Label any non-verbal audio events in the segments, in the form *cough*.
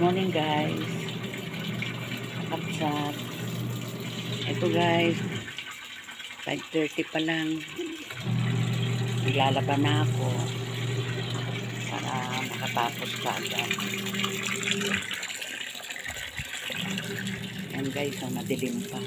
morning guys. Kapsat. Ito guys. 5.30 pa lang. Ilalaba na ako. Para makatapos ka agad. Yan guys, oh, madilim pa.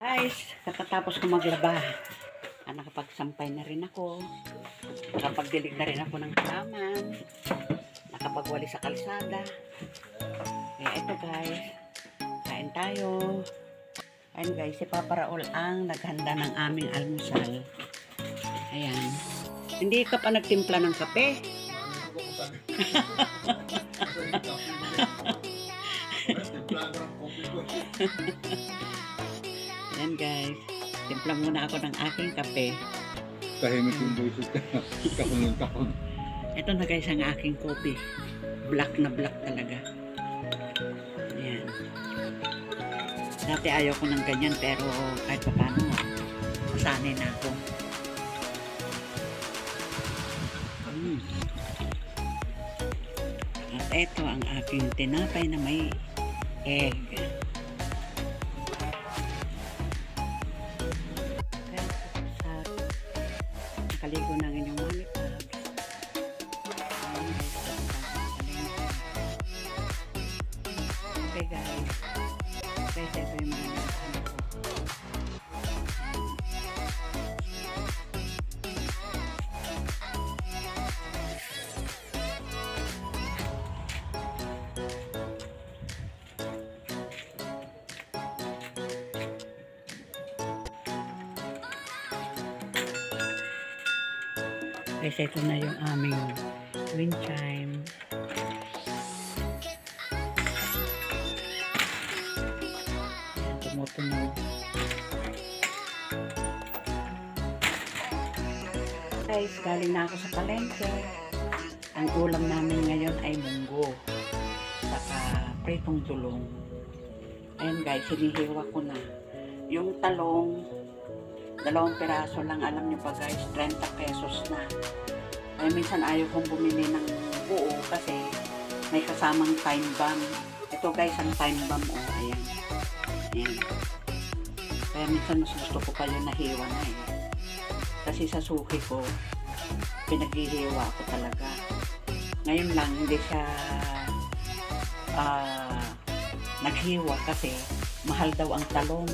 Guys, katatapos ko maglaba. Ah, nakapagsampay na rin ako. Nakapagdilig na rin ako ng halaman. Nakapagwali sa kalsada. Kaya ito guys, kain tayo. Ayan guys, si Papa Raul ang naghanda ng aming almusal. Ayan. Hindi ka pa nagtimpla ng kape? *laughs* Ayan guys, timpla muna ako ng aking kape. Tahimik yung boses ka. *laughs* Kahon ng kahon. Ito na guys ang aking kopi. Black na black talaga. Ayan. Dati ayaw ko ng ganyan pero kahit pa paano masanay na ako. Mm. At ito ang aking tinapay na may egg. Guys, ito na yung aming wind chime. Tumutunog. Guys, galing na ako sa palengke. Ang ulam namin ngayon ay munggo. Saka pritong tulong. Ayan guys, hinihiwa ko na. Yung talong, dalawang piraso lang, alam nyo pa guys, 30 pesos na. Kaya minsan ayaw kong bumili ng buo kasi may kasamang time bomb. Ito guys, ang time bomb, oh, ayan. Ayan. Kaya minsan mas gusto ko pa yun nahiwa na eh. Kasi sa suki ko, pinaghihiwa ko talaga. Ngayon lang, hindi siya ah, naghiwa kasi mahal daw ang talong.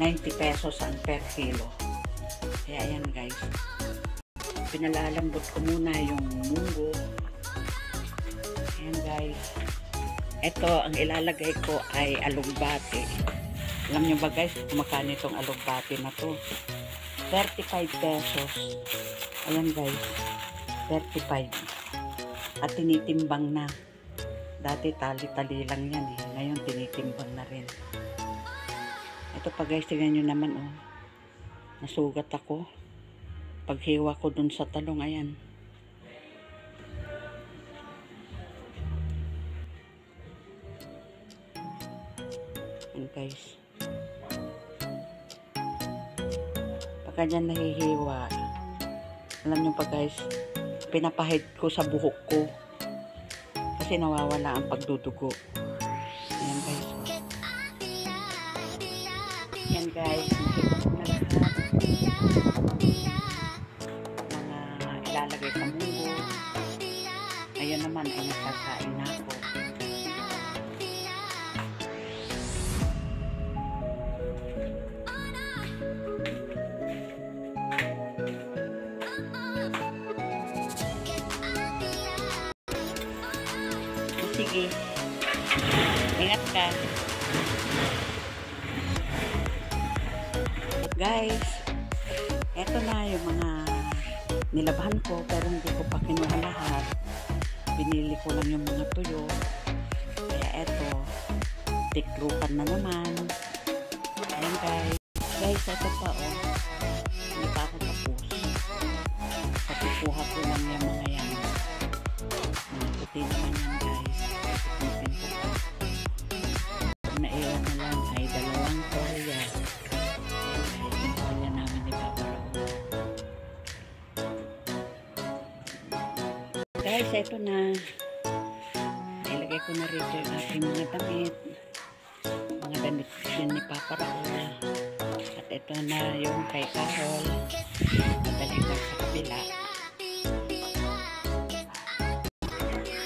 90 pesos ang per kilo. Kaya ayan guys. Pinalalambot ko muna yung munggo. Ayan guys. Ito, ang ilalagay ko ay alugbati. Alam nyo ba guys, kumakano itong alugbati na to? 35 pesos. Ayan guys. 35. At tinitimbang na. Dati tali-tali lang yan eh. Ngayon tinitimbang na rin. Ito pa guys, tingnan nyo naman oh. Nasugat ako. Paghiwa ko dun sa talong, ayan. Ayan guys. Pagka dyan nahihiwa, alam nyo pa guys, pinapahid ko sa buhok ko. Kasi nawawala ang pagdudugo. ilalagay sa mundo. Ayan naman ay nagkakain na ako. Sige. Ingat ka. Guys, nilabahan ko pero hindi ko pa kinuha lahat. Binili ko lang yung mga tuyo. Kaya eto, tikrukan na naman. Ayan guys. Guys, eto pa oh. Hindi pa ako tapos. Guys, eto na. Ilagay ko na rin yung aking mga damit. Mga damit din ni Papa Raul. At ito na yung kay Carol. Madali ko sa kabila.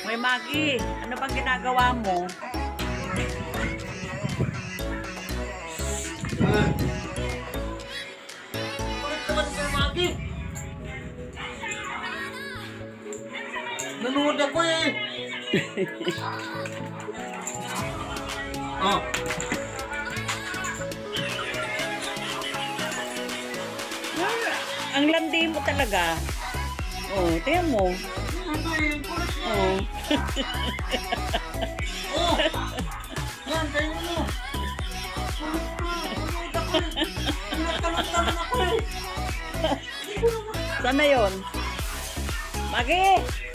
May Maggie, ano bang ginagawa mo? Nanood ako eh. oh. Ah, ang landi mo talaga. Oh, tingnan mo. Ano eh, kulit mo. Oh. Oh. Yan, kayo mo. Kulit mo. Nanood ako eh. Ako eh. Sana? Maggie! Yan, ginagawa